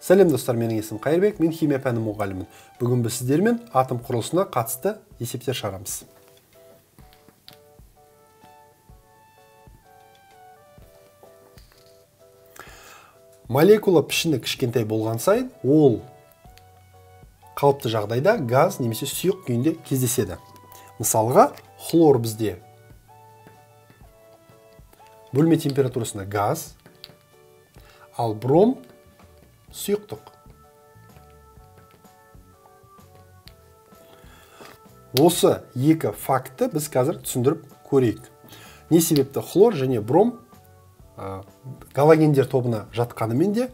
сәлем достар менің есімім қайырбек мен химия пәні мұғалімімін бүгін біз сіздермен атом құрылысына қатысты есептер шығарамыз. Молекула пішіні кішкентай болған сайын ол қалыпты жағдайда газ немесе сұйық күйінде кездеседі. Мысалға хлор бізде. Бөлме температурасында газ ал бром сұйықтық осы екі факті біз қазір түсіндіріп көрейік. Не себепті? Хлор және бром ә, галогендер тобына жатқанымен де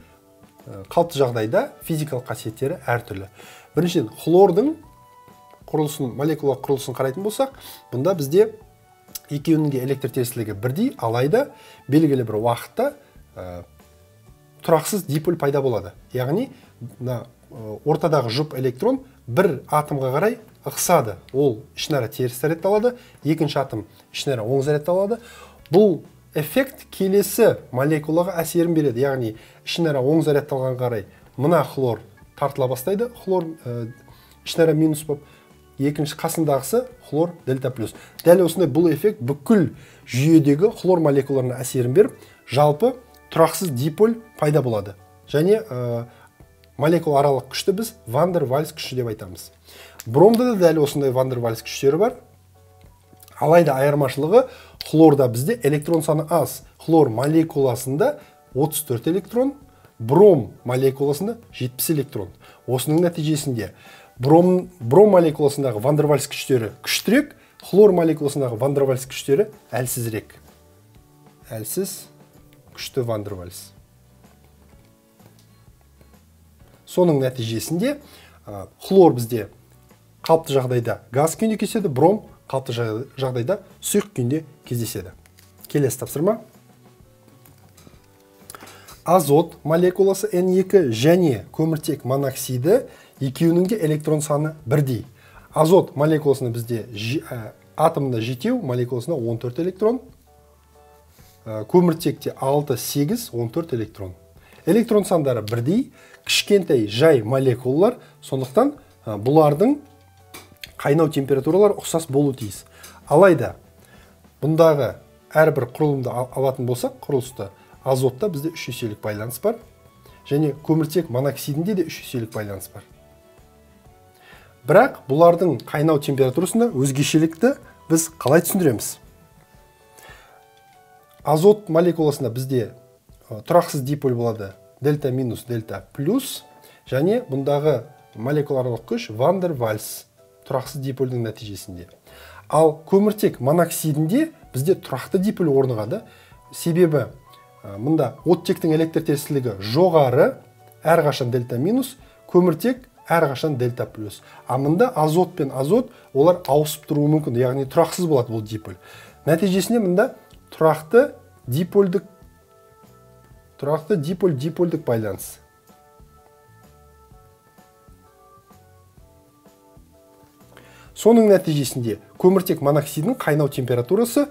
ә, қалыпты жағдайда физикалық қасиеттері әртүрлі. Біріншіден хлордың құрылысын молекула құрылысын қарайтын болсақ бұнда бізде екеуінің де электр бірдей алайда белгілі бір уақытта тұрақсыз диполь пайда болады. Яғни мына ортадағы жұп электрон бір атомға қарай ығысады ол ішінара теріс зарядты алады екінші атом ішінара оң зарядты алады бұл эффект келесі молекулаға әсерін береді. Яғни ішінара оң зарядталған қарай мына хлор тартыла бастайды хлор ә, ішінара минус болып екінші қасындағысы хлор дельта плюс. Дәл осындай бұл эффект бүкіл жүйедегі хлор молекулаларына әсерін беріп жалпы тұрақсыз диполь пайда болады. Және ә, молекула аралық күшті біз вандер вальс күші деп айтамыз. Бромда да дәл осындай вандер вальс күштері бар. Алайда айырмашылығы хлорда бізде электрон саны аз. Хлор молекуласында 34 электрон бром молекуласында 70 электрон. Осының нәтижесінде бром, бром молекуласындағы вандер вальс күштері күштірек хлор молекуласындағы вандер вальс күштері әлсізірек. Әлсіз. Күшті вандервальс соның нәтижесінде хлор бізде қалыпты жағдайда газ күйінде кездеседі бром қалыпты жағдайда сұйық күйінде кездеседі. Келесі тапсырма. Азот молекуласы N2 және көміртек моноксиді екеуінің де электрон саны бірдей. Азот молекуласында бізде атомында жетеу молекуласында 14 электрон. Көміртекте 6 8 14 электрон. Электрон сандары бірдей кішкентай жай молекулалар. Сондықтан э, бұлардың қайнау температуралары ұқсас болу тиіс. Алайда бұндағы әрбір құрылымды алатын болсақ құрылысты азотта бізде үш еселік байланыс бар. Және көміртек моноксидінде де үш еселік байланыс бар. Бірақ бұлардың қайнау температурасында өзгешелікті біз қалай түсіндіреміз? Азот молекуласында бізде тұрақсыз диполь болады дельта минус дельта плюс және бұндағы молекуларлық күш вандер вальс тұрақсыз дипольдің нәтижесінде. Ал көміртек моноксидінде бізде тұрақты диполь орнығады. Себебі мұнда оттектің электр тестілігі жоғары әрқашан дельта минус көміртек әрқашан дельта плюс. А мында азот пен азот олар ауысып тұруы мүмкін яғни тұрақсыз болады бұл диполь нәтижесінде мында тұрақты дипольдік тұрақты диполь дипольдік байланыс. Соның нәтижесінде көміртек моноксидінің қайнау температурасы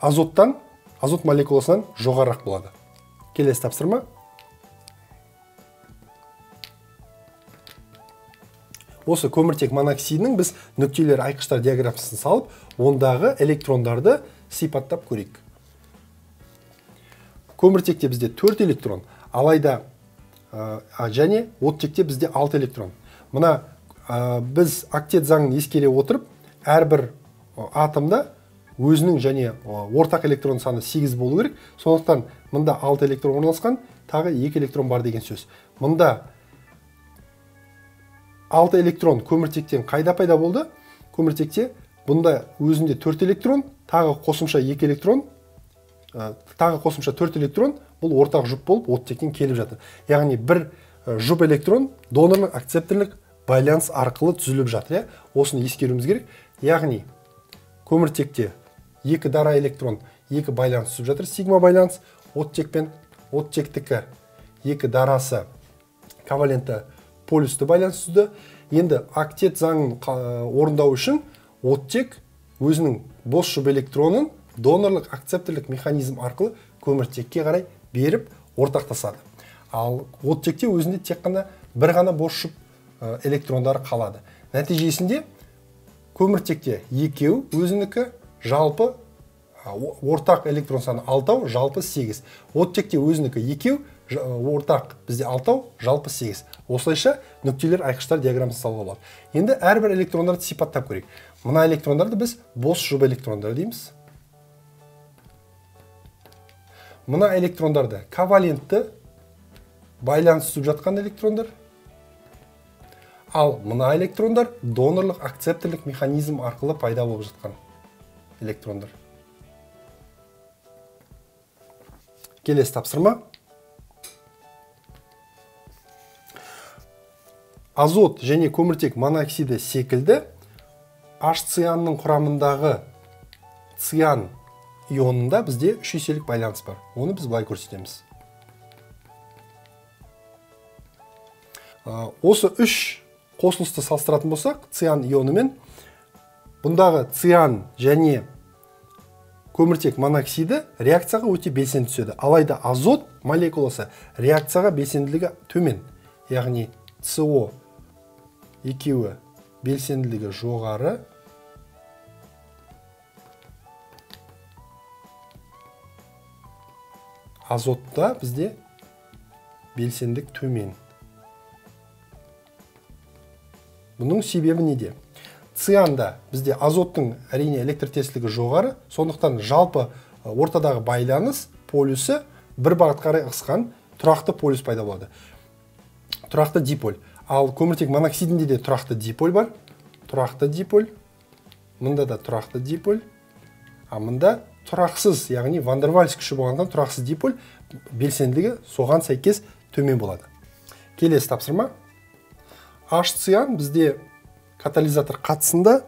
азоттан азот молекуласынан жоғарырақ болады. Келесі тапсырма. Осы көміртек моноксидінің біз нүктелер айқыштар диаграммасын салып ондағы электрондарды сипаттап көрейік. Көміртекте бізде 4 электрон алайда ә, және оттекте бізде 6 электрон. Мына біз актет заңын ескере отырып әрбір атомда өзінің және ортақ электрон саны 8 болу керек. Сондықтан мында 6 электрон орналасқан тағы 2 электрон бар деген сөз. Мында 6 электрон көміртектен қайда пайда болды? Көміртекте бұнда өзінде 4 электрон тағы қосымша 2 электрон тағы қосымша төрт электрон бұл ортақ жұп болып оттектен келіп жатыр. Яғни бір жұп электрон донорлық акцепторлық байланыс арқылы түзіліп жатыр иә? Осыны ескеруіміз керек. Яғни көміртекте екі дара электрон екі байланыс түсіп жатыр сигма байланыс оттек пен оттектікі екі дарасы ковалентті полюсті байланыс түзді енді актет заңын орындау үшін оттек өзінің бос жұп электронын донорлық акцепторлық механизм арқылы көміртекке қарай беріп ортақтасады. Ал оттекте өзінде тек қана бір ғана бос жұп электрондары қалады. Нәтижесінде көміртекте екеу өзінікі жалпы ортақ электрон саны алтау жалпы сегіз. Оттекте өзінікі екеу ортақ бізде алтау жалпы сегіз. Осылайша нүктелер айқыштар диаграммасын салуға болады. Енді әрбір электрондарды сипаттап көрейік. Мына электрондарды біз бос жұп электрондар дейміз. Мына электрондарды ковалентті байланыс түсіп жатқан электрондар. Ал мына электрондар донорлық акцептерлік механизм арқылы пайда болып жатқан электрондар. Келесі тапсырма. Азот және көміртек моноксиді секілді H цианның құрамындағы циан ионында бізде үш еселік байланыс бар. Оны біз былай көрсетеміз. Осы үш қосылысты салыстыратын болсақ циан ионымен бұндағы циан және көміртек моноксиді реакцияға өте белсенді түседі. Алайда азот молекуласы реакцияға белсенділігі төмен. Яғни СО екеуі белсенділігі жоғары азотта бізде белсендік төмен. Бұның себебі неде? Цианда бізде азоттың әрине электр тестілігі жоғары сондықтан жалпы ортадағы байланыс полюсі бір бағытқа қарай ығысқан тұрақты полюс пайда болады. Тұрақты диполь. Ал көміртек моноксидінде де тұрақты диполь бар. Тұрақты диполь. Мында да тұрақты диполь. А мында тұрақсыз яғни вандервальс күші болғандықтан тұрақсыз диполь белсенділігі соған сәйкес төмен болады. Келесі тапсырма. H циан бізде катализатор қатысында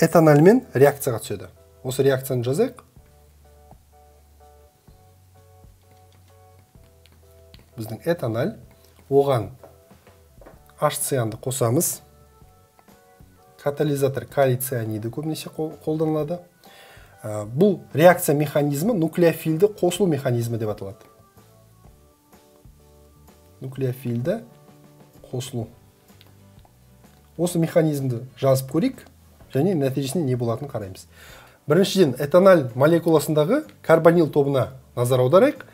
этанольмен реакцияға түседі. Осы реакцияны жазайық. Біздің этаноль оған H цианды қосамыз. Катализатор калий цианиді көбінесе қолданылады. Бұл реакция механизмі нуклеофильді қосылу механизмі деп аталады. Нуклеофильді қосылу. Осы механизмді жазып көрейік және нәтижесінде не болатынын қараймыз. Біріншіден этанол молекуласындағы карбонил тобына назар аударайық.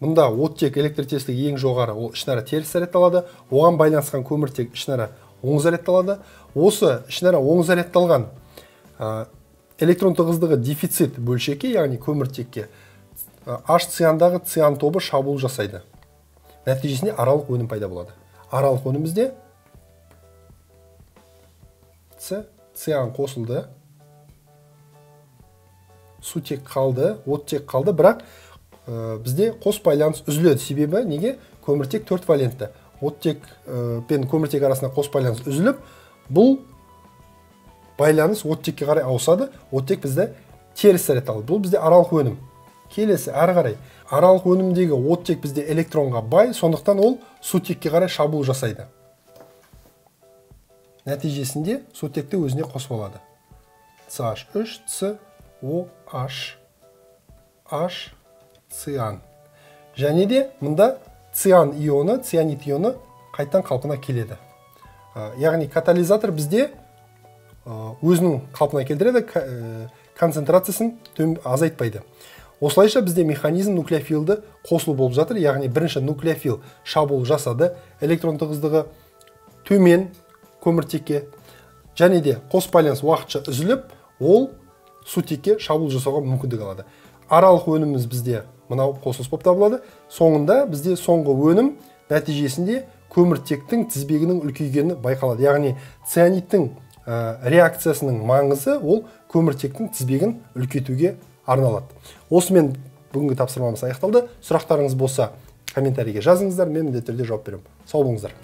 Мұнда оттек электр тесттігі ең жоғары ол ішінара теріс зарядталады. Оған байланысқан көміртек ішінара оң зарядталады. Осы ішінара оң зарядталған ә, электрон тығыздығы дефицит бөлшекке яғни көміртекке H циандағы циан тобы шабуыл жасайды. Нәтижесінде аралық өнім пайда болады. Аралық өнім бізде с циан қосылды. Сутек қалды оттек қалды бірақ ә, бізде қос байланыс үзіледі. Себебі неге? Көміртек төрт валентті. Оттек пен көміртек арасында қос байланыс үзіліп бұл байланыс оттекке қарай ауысады. Оттек бізді теріс заряд алады. Бұл бізде аралық өнім. Келесі әрі қарай аралық өнімдегі оттек бізде электронға бай сондықтан ол сутекке қарай шабуыл жасайды. Нәтижесінде сутекті өзіне қосып алады. CH3 COH H циан және де мұнда циан ионы цианид ионы қайтадан қалпына келеді. Яғни катализатор бізде өзінің қалпына келтіреді концентрациясын азайтпайды. Осылайша бізде механизм нуклеофилді қосылу болып жатыр. Яғни бірінші нуклеофил шабуыл жасады. Электрон тығыздығы төмен көміртекке. Және де қос байланыс уақытша үзіліп ол сутекке шабуыл жасауға мүмкіндік алады. Аралық өніміміз бізде мынау қосылыс болып табылады. Соңында бізде соңғы өнім нәтижесінде көміртектің тізбегінің үлкейгені байқалады. Яғни цианидтің ә, реакциясының маңызы ол көміртектің тізбегін үлкейтуге арналады. Осымен бүгінгі тапсырмамыз аяқталды. Сұрақтарыңыз болса комментарийге жазыңыздар. Мен міндетті түрде жауап беремін. Сау болыңыздар.